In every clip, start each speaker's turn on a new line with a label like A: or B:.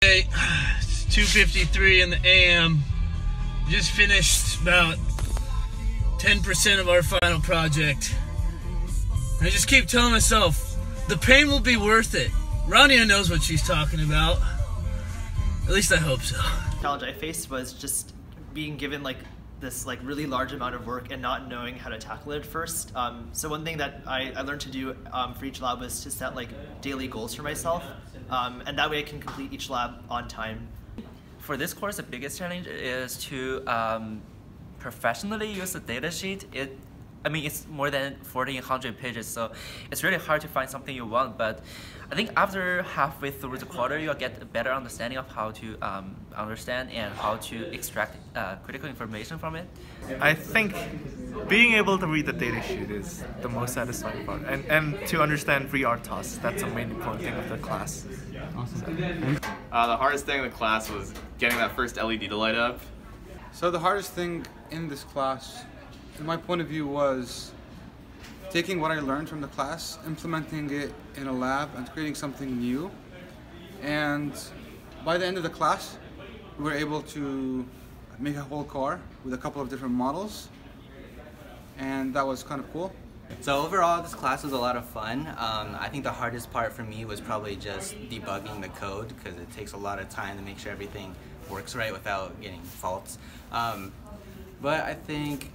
A: It's 2.53 in the AM. Just finished about 10% of our final project. I just keep telling myself, the pain will be worth it. Rania knows what she's talking about. At least I hope so.
B: challenge I faced was just being given like this like really large amount of work and not knowing how to tackle it first. Um, so one thing that I, I learned to do um, for each lab was to set like daily goals for myself, um, and that way I can complete each lab on time.
C: For this course, the biggest challenge is to um, professionally use the datasheet. It, I mean, it's more than 1400 pages, so it's really hard to find something you want. But I think after halfway through the quarter, you'll get a better understanding of how to um, understand and how to extract uh, critical information from it.
D: I think being able to read the data sheet is the most satisfying part, and and to understand RTOS. That's the main important thing of the class.
E: Uh, the hardest thing in the class was getting that first LED to light up.
F: So the hardest thing in this class, my point of view, was taking what I learned from the class, implementing it in a lab, and creating something new. And by the end of the class, we were able to make a whole car with a couple of different models, and that was kind of cool.
G: So overall, this class was a lot of fun. Um, I think the hardest part for me was probably just debugging the code because it takes a lot of time to make sure everything works right without getting faults. Um, but I think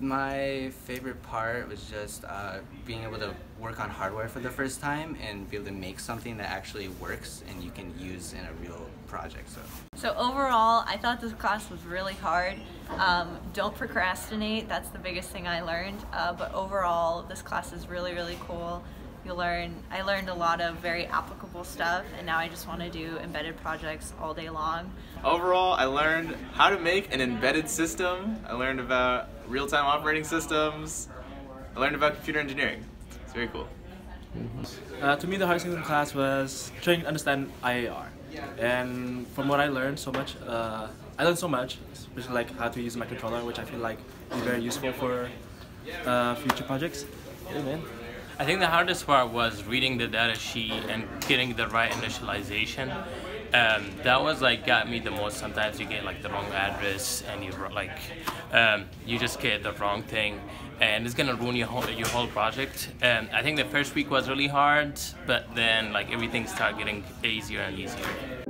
G: my favorite part was just uh, being able to work on hardware for the first time and be able to make something that actually works and you can use in a real project. So.
H: So overall, I thought this class was really hard. Um, don't procrastinate, that's the biggest thing I learned. Uh, but overall, this class is really, really cool. You learn, I learned a lot of very applicable stuff and now I just want to do embedded projects all day long.
E: Overall, I learned how to make an embedded system. I learned about real-time operating systems. I learned about computer engineering. It's very cool.
I: Uh, to me, the hardest thing in class was trying to understand IAR. And from what I learned so much, uh, I learned so much, especially like how to use my controller, which I feel like is very useful for uh, future projects. Yeah, man.
J: I think the hardest part was reading the data sheet and getting the right initialization. Um, that was like got me the most. Sometimes you get like the wrong address and you like um, you just get the wrong thing, and it's gonna ruin your whole your whole project. And I think the first week was really hard, but then like everything started getting easier and easier.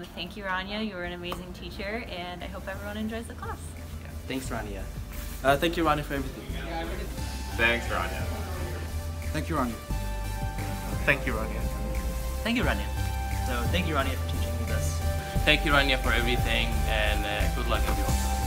H: Um, thank you, Rania. You were an amazing teacher, and I hope everyone enjoys the class.
G: Thanks, Rania.
I: Uh, thank you, Rania, for everything.
E: Thanks, Rania.
F: Thank you, Rania.
D: Thank you, Rania.
B: Thank you, Rania. So thank you, Rania, for teaching me this.
J: Thank you, Rania, for everything, and uh, good luck everyone.